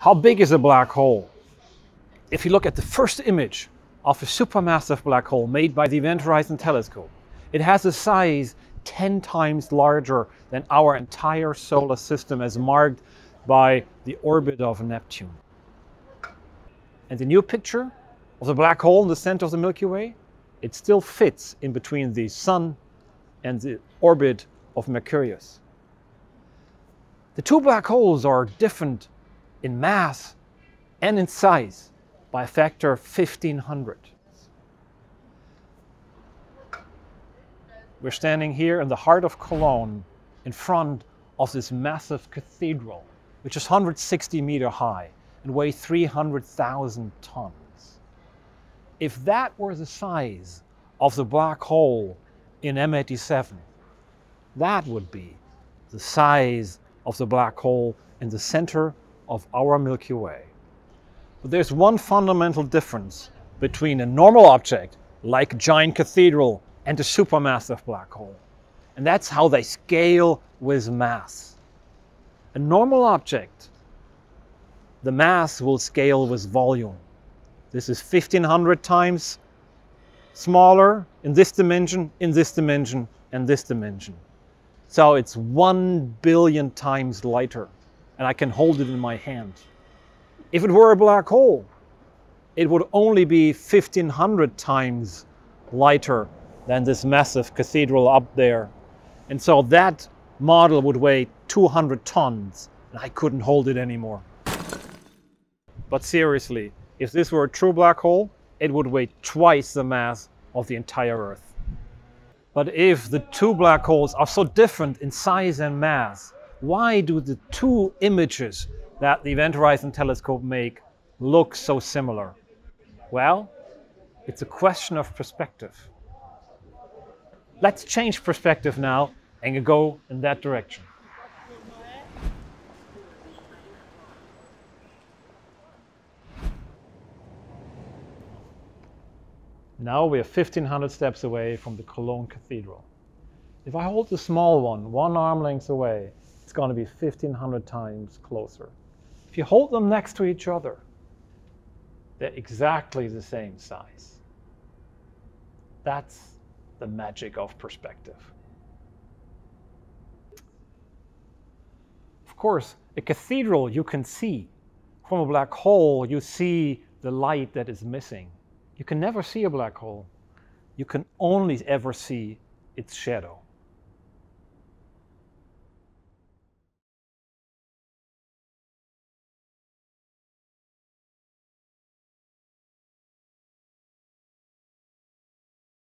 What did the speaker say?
How big is a black hole? If you look at the first image of a supermassive black hole made by the Event Horizon Telescope, it has a size 10 times larger than our entire solar system as marked by the orbit of Neptune. And the new picture of the black hole in the center of the Milky Way, it still fits in between the Sun and the orbit of Mercurius. The two black holes are different in mass and in size by a factor of 1500. We're standing here in the heart of Cologne in front of this massive cathedral, which is 160 meter high and weighs 300,000 tons. If that were the size of the black hole in M87, that would be the size of the black hole in the center of our Milky Way. But there's one fundamental difference between a normal object, like a giant cathedral, and a supermassive black hole. And that's how they scale with mass. A normal object, the mass will scale with volume. This is 1500 times smaller in this dimension, in this dimension, and this dimension. So it's one billion times lighter, and I can hold it in my hand. If it were a black hole, it would only be 1500 times lighter than this massive cathedral up there. And so that model would weigh 200 tons, and I couldn't hold it anymore. But seriously, if this were a true black hole, it would weigh twice the mass of the entire Earth. But if the two black holes are so different in size and mass, why do the two images that the Event Horizon Telescope make look so similar? Well, it's a question of perspective. Let's change perspective now and go in that direction. Now we are 1500 steps away from the Cologne Cathedral. If I hold the small one one arm length away, it's going to be 1500 times closer. If you hold them next to each other, they're exactly the same size. That's the magic of perspective. Of course, a cathedral you can see. From a black hole, you see the light that is missing. You can never see a black hole. You can only ever see its shadow.